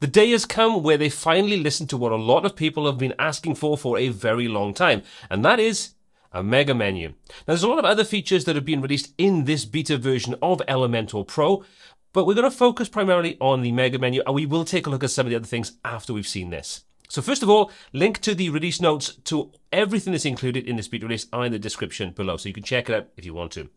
The day has come where they finally listen to what a lot of people have been asking for for a very long time, and that is a mega menu. Now, there's a lot of other features that have been released in this beta version of Elementor Pro, but we're going to focus primarily on the mega menu, and we will take a look at some of the other things after we've seen this. So first of all, link to the release notes to everything that's included in this beta release are in the description below, so you can check it out if you want to.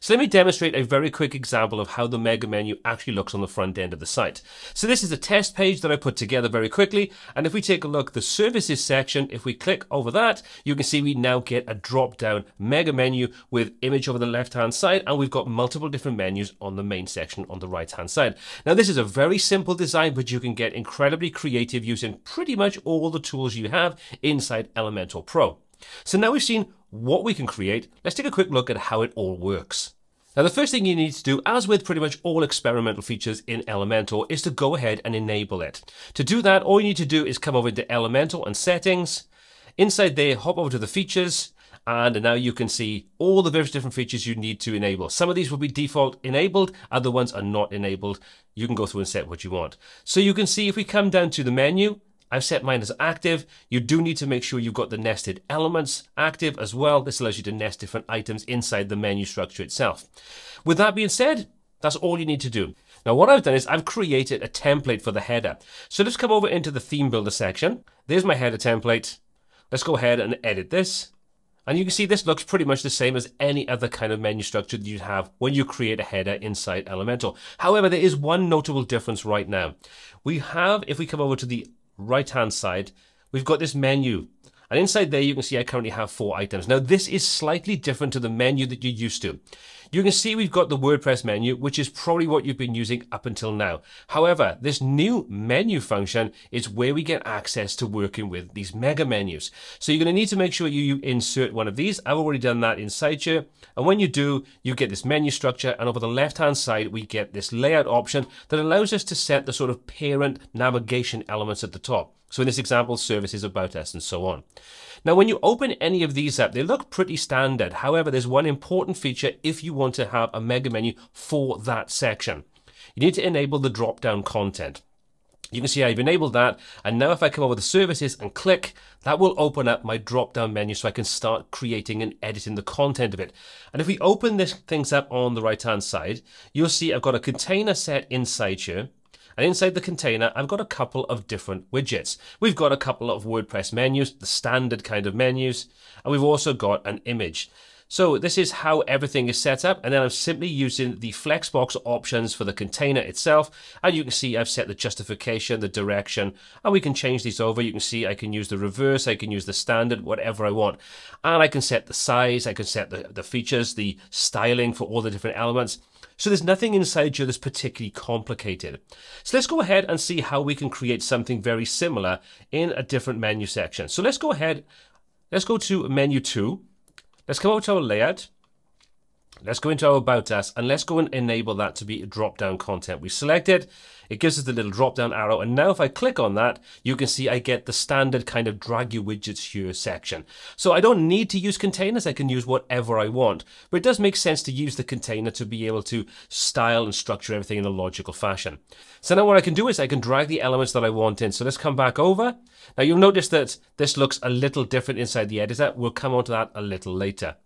So let me demonstrate a very quick example of how the mega menu actually looks on the front end of the site. So this is a test page that I put together very quickly. And if we take a look, the services section, if we click over that, you can see we now get a drop down mega menu with image over the left hand side. And we've got multiple different menus on the main section on the right hand side. Now this is a very simple design, but you can get incredibly creative using pretty much all the tools you have inside Elementor Pro. So now we've seen what we can create, let's take a quick look at how it all works. Now the first thing you need to do, as with pretty much all experimental features in Elementor, is to go ahead and enable it. To do that, all you need to do is come over to Elementor and Settings. Inside there, hop over to the features, and now you can see all the various different features you need to enable. Some of these will be default enabled, other ones are not enabled. You can go through and set what you want. So you can see if we come down to the menu, I've set mine as active. You do need to make sure you've got the nested elements active as well. This allows you to nest different items inside the menu structure itself. With that being said, that's all you need to do. Now what I've done is I've created a template for the header. So let's come over into the theme builder section. There's my header template. Let's go ahead and edit this. And you can see this looks pretty much the same as any other kind of menu structure that you'd have when you create a header inside Elementor. However, there is one notable difference right now. We have, if we come over to the right hand side, we've got this menu. And inside there, you can see I currently have four items. Now, this is slightly different to the menu that you're used to. You can see we've got the WordPress menu, which is probably what you've been using up until now. However, this new menu function is where we get access to working with these mega menus. So you're going to need to make sure you insert one of these. I've already done that inside here. And when you do, you get this menu structure. And over the left-hand side, we get this layout option that allows us to set the sort of parent navigation elements at the top. So in this example, services about us and so on. Now, when you open any of these up, they look pretty standard. However, there's one important feature if you want to have a mega menu for that section. You need to enable the drop-down content. You can see I've enabled that. And now if I come over to services and click, that will open up my drop down menu so I can start creating and editing the content of it. And if we open this things up on the right hand side, you'll see I've got a container set inside here. And inside the container, I've got a couple of different widgets. We've got a couple of WordPress menus, the standard kind of menus, and we've also got an image. So this is how everything is set up. And then I'm simply using the Flexbox options for the container itself. And you can see I've set the justification, the direction, and we can change these over. You can see I can use the reverse, I can use the standard, whatever I want. And I can set the size, I can set the, the features, the styling for all the different elements. So there's nothing inside here that's particularly complicated. So let's go ahead and see how we can create something very similar in a different menu section. So let's go ahead, let's go to menu two. Let's come over to our layout. Let's go into our About Us and let's go and enable that to be a drop-down content. We select it, it gives us the little drop-down arrow, and now if I click on that, you can see I get the standard kind of drag your widgets here section. So I don't need to use containers, I can use whatever I want, but it does make sense to use the container to be able to style and structure everything in a logical fashion. So now what I can do is I can drag the elements that I want in. So let's come back over. Now you'll notice that this looks a little different inside the editor. We'll come on to that a little later.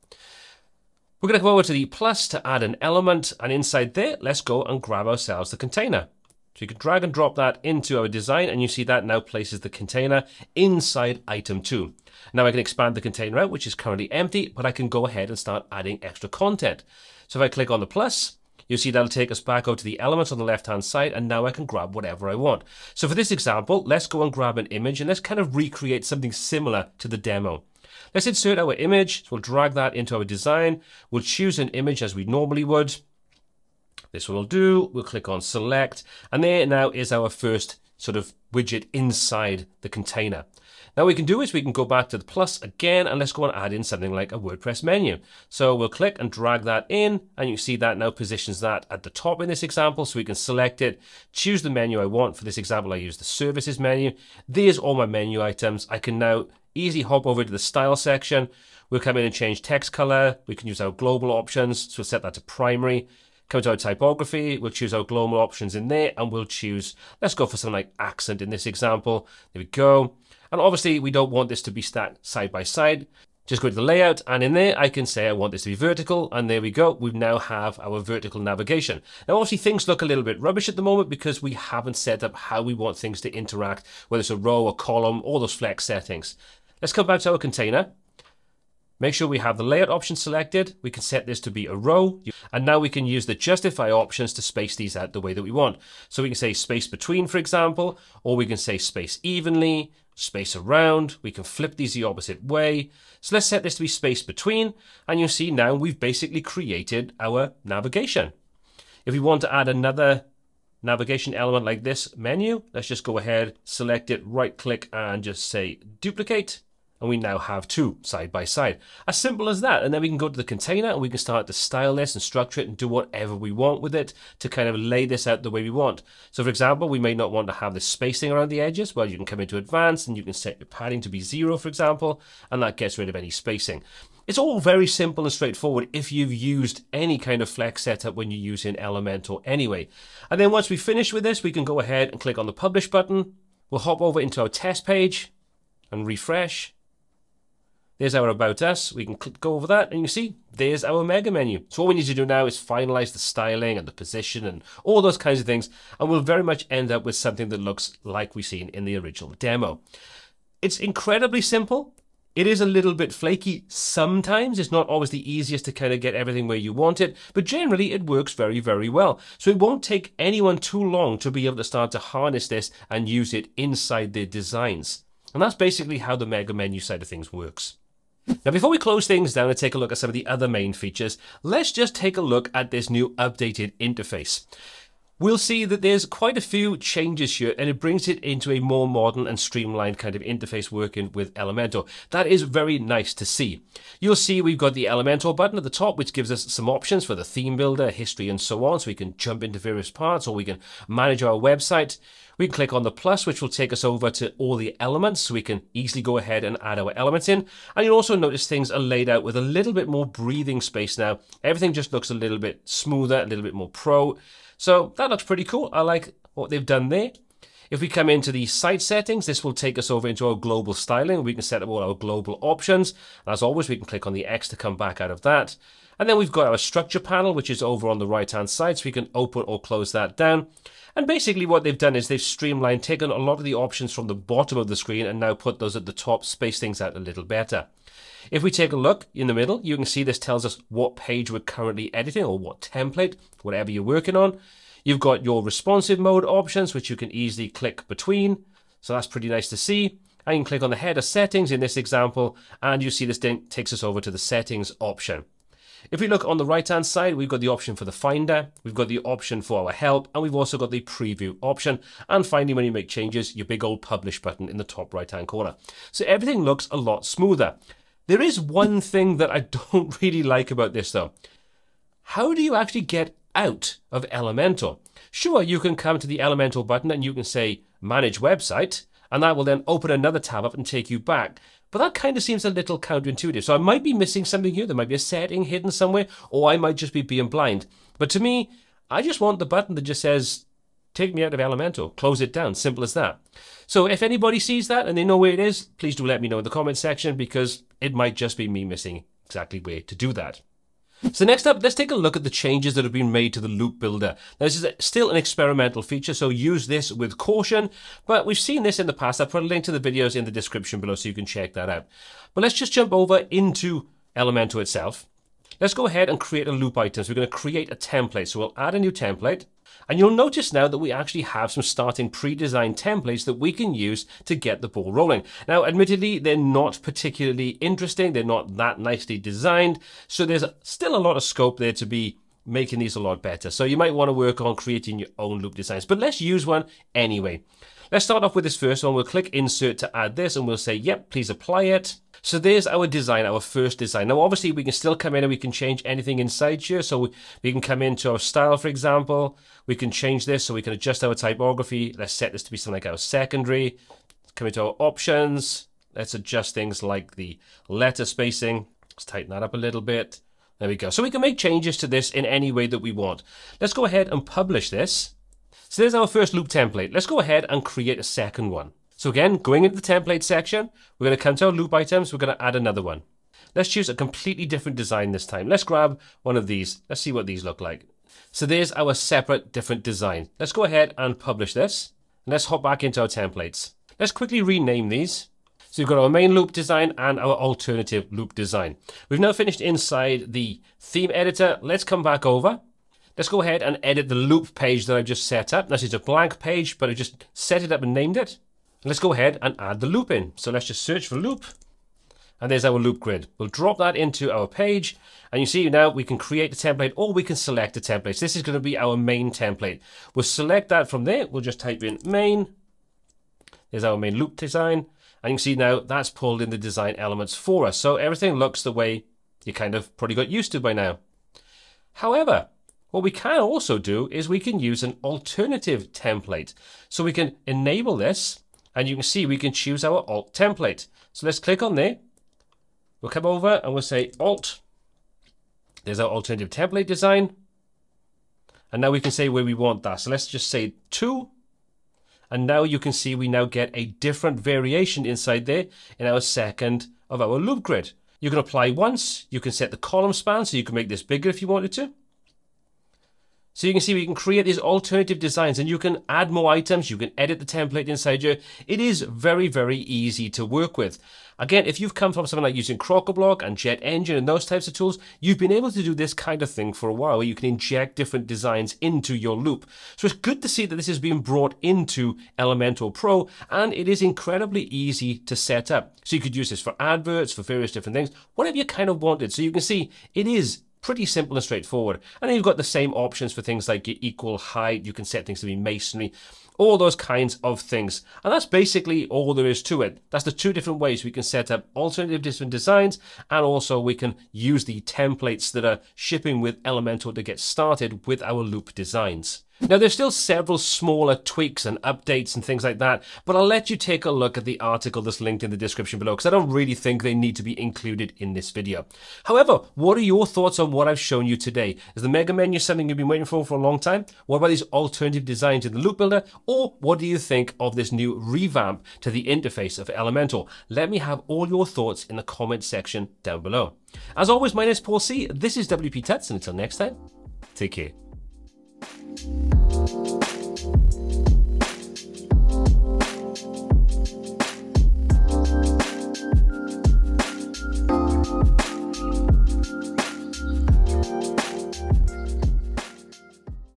We're going to go over to the plus to add an element, and inside there, let's go and grab ourselves the container. So you can drag and drop that into our design, and you see that now places the container inside item 2. Now I can expand the container out, which is currently empty, but I can go ahead and start adding extra content. So if I click on the plus, you'll see that'll take us back out to the elements on the left-hand side, and now I can grab whatever I want. So for this example, let's go and grab an image, and let's kind of recreate something similar to the demo. Let's insert our image. We'll drag that into our design. We'll choose an image as we normally would. This will do. We'll click on select. And there now is our first sort of widget inside the container. Now we can do is we can go back to the plus again and let's go and add in something like a WordPress menu. So we'll click and drag that in and you see that now positions that at the top in this example so we can select it, choose the menu I want. For this example I use the services menu. There's all my menu items. I can now easy hop over to the style section. We'll come in and change text color. We can use our global options. So we'll set that to primary. Come to our typography, we'll choose our global options in there, and we'll choose, let's go for something like accent in this example. There we go. And obviously, we don't want this to be stacked side by side. Just go to the layout, and in there, I can say I want this to be vertical, and there we go. We now have our vertical navigation. Now, obviously, things look a little bit rubbish at the moment because we haven't set up how we want things to interact, whether it's a row, a column, all those flex settings. Let's come back to our container. Make sure we have the layout option selected. We can set this to be a row. And now we can use the justify options to space these out the way that we want. So we can say space between, for example, or we can say space evenly, space around. We can flip these the opposite way. So let's set this to be space between. And you'll see now we've basically created our navigation. If we want to add another navigation element like this menu, let's just go ahead, select it, right click and just say duplicate and we now have two side by side. As simple as that. And then we can go to the container and we can start to style this and structure it and do whatever we want with it to kind of lay this out the way we want. So for example, we may not want to have this spacing around the edges. Well, you can come into advanced and you can set your padding to be zero, for example, and that gets rid of any spacing. It's all very simple and straightforward if you've used any kind of flex setup when you're using Elementor anyway. And then once we finish with this, we can go ahead and click on the publish button. We'll hop over into our test page and refresh there's our About Us. We can click, go over that and you see, there's our mega menu. So all we need to do now is finalize the styling and the position and all those kinds of things. And we'll very much end up with something that looks like we've seen in the original demo. It's incredibly simple. It is a little bit flaky sometimes. It's not always the easiest to kind of get everything where you want it, but generally it works very, very well. So it won't take anyone too long to be able to start to harness this and use it inside their designs. And that's basically how the mega menu side of things works. Now before we close things down and take a look at some of the other main features, let's just take a look at this new updated interface. We'll see that there's quite a few changes here and it brings it into a more modern and streamlined kind of interface working with Elementor. That is very nice to see. You'll see we've got the Elementor button at the top which gives us some options for the theme builder, history and so on so we can jump into various parts or we can manage our website. We can click on the plus, which will take us over to all the elements, so we can easily go ahead and add our elements in. And you'll also notice things are laid out with a little bit more breathing space now. Everything just looks a little bit smoother, a little bit more pro. So that looks pretty cool. I like what they've done there. If we come into the site settings, this will take us over into our global styling. We can set up all our global options. And as always, we can click on the X to come back out of that. And then we've got our structure panel, which is over on the right hand side. So we can open or close that down. And basically what they've done is they've streamlined, taken a lot of the options from the bottom of the screen and now put those at the top, space things out a little better. If we take a look in the middle, you can see this tells us what page we're currently editing or what template, whatever you're working on. You've got your responsive mode options, which you can easily click between. So that's pretty nice to see. I can click on the header settings in this example, and you see this takes us over to the settings option. If we look on the right hand side, we've got the option for the Finder, we've got the option for our help, and we've also got the preview option. And finally, when you make changes, your big old publish button in the top right hand corner. So everything looks a lot smoother. There is one thing that I don't really like about this though. How do you actually get out of Elementor? Sure, you can come to the Elementor button and you can say manage website, and that will then open another tab up and take you back. But that kind of seems a little counterintuitive. So I might be missing something here. There might be a setting hidden somewhere, or I might just be being blind. But to me, I just want the button that just says, take me out of Elementor, close it down, simple as that. So if anybody sees that and they know where it is, please do let me know in the comment section because it might just be me missing exactly where to do that. So next up, let's take a look at the changes that have been made to the loop builder. Now, this is still an experimental feature, so use this with caution, but we've seen this in the past. I've put a link to the videos in the description below so you can check that out. But let's just jump over into Elementor itself. Let's go ahead and create a loop item. So we're going to create a template. So we'll add a new template. And you'll notice now that we actually have some starting pre-designed templates that we can use to get the ball rolling. Now, admittedly, they're not particularly interesting. They're not that nicely designed. So there's still a lot of scope there to be making these a lot better. So you might want to work on creating your own loop designs, but let's use one anyway. Let's start off with this first one. We'll click insert to add this and we'll say, yep, please apply it. So there's our design, our first design. Now, obviously, we can still come in and we can change anything inside here. So we can come into our style, for example. We can change this so we can adjust our typography. Let's set this to be something like our secondary. Come into our options. Let's adjust things like the letter spacing. Let's tighten that up a little bit. There we go. So we can make changes to this in any way that we want. Let's go ahead and publish this. So there's our first loop template. Let's go ahead and create a second one. So again, going into the template section, we're going to come to our loop items. We're going to add another one. Let's choose a completely different design this time. Let's grab one of these. Let's see what these look like. So there's our separate different design. Let's go ahead and publish this. And let's hop back into our templates. Let's quickly rename these. So we've got our main loop design and our alternative loop design. We've now finished inside the theme editor. Let's come back over. Let's go ahead and edit the loop page that I've just set up. This is a blank page, but I just set it up and named it. Let's go ahead and add the loop in. So let's just search for loop. And there's our loop grid. We'll drop that into our page. And you see now we can create a template or we can select a template. This is going to be our main template. We'll select that from there. We'll just type in main. There's our main loop design. And you can see now that's pulled in the design elements for us. So everything looks the way you kind of probably got used to by now. However, what we can also do is we can use an alternative template. So we can enable this and you can see we can choose our alt template. So let's click on there. We'll come over and we'll say alt. There's our alternative template design. And now we can say where we want that. So let's just say two and now you can see we now get a different variation inside there in our second of our loop grid. You can apply once, you can set the column span so you can make this bigger if you wanted to. So you can see we can create these alternative designs and you can add more items, you can edit the template inside here. It is very, very easy to work with. Again, if you've come from something like using Crocoblock and Jet Engine and those types of tools, you've been able to do this kind of thing for a while where you can inject different designs into your loop. So it's good to see that this is being brought into Elementor Pro and it is incredibly easy to set up. So you could use this for adverts, for various different things, whatever you kind of wanted. So you can see it is pretty simple and straightforward. And then you've got the same options for things like equal height. You can set things to be masonry, all those kinds of things. And that's basically all there is to it. That's the two different ways we can set up alternative different designs and also we can use the templates that are shipping with Elementor to get started with our loop designs. Now, there's still several smaller tweaks and updates and things like that, but I'll let you take a look at the article that's linked in the description below because I don't really think they need to be included in this video. However, what are your thoughts on what I've shown you today? Is the Mega Menu something you've been waiting for for a long time? What about these alternative designs in the Loop Builder? Or what do you think of this new revamp to the interface of Elementor? Let me have all your thoughts in the comment section down below. As always, my name is Paul C. This is WP Tuts, and until next time, take care. You.